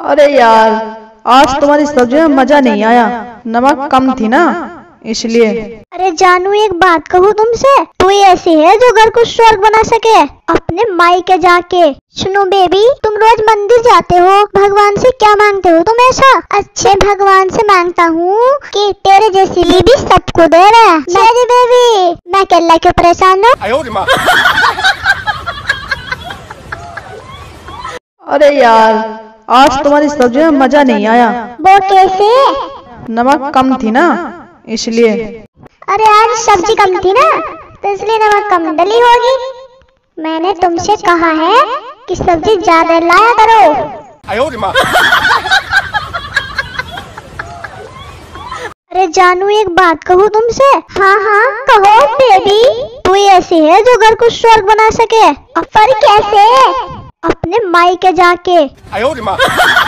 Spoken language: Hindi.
अरे यार आज तुम्हारी सब्ज़ी में मज़ा नहीं आया। नमक कम थी ना इसलिए। अरे जानू एक बात कहूँ तुमसे? तू ऐसी है जो घर को स्वर्ग बना सके अपने माई के जाके। सुनो बेबी तुम रोज मंदिर जाते हो। भगवान से क्या मांगते हो तुम ऐसा? अच्छे भगवान से माँगता हूँ कि तेरे जैसी बीबी सबको दे रहा मेरी बेबी मैं अकेला क्यों परेशान हूँ? अरे यार आज तुम्हारी सब्ज़ी में मज़ा नहीं आया। वो कैसे? नमक कम थी ना इसलिए। अरे आज सब्ज़ी कम थी ना तो इसलिए नमक कम डली होगी। मैंने तुमसे कहा है कि सब्ज़ी ज़्यादा लाया करो। अरे जानू एक बात कहूँ तुमसे। हाँ हाँ कहो बेबी। तू ऐसी है जो घर को स्वर्ग बना सके। अब पर कैसे? माई के जाके।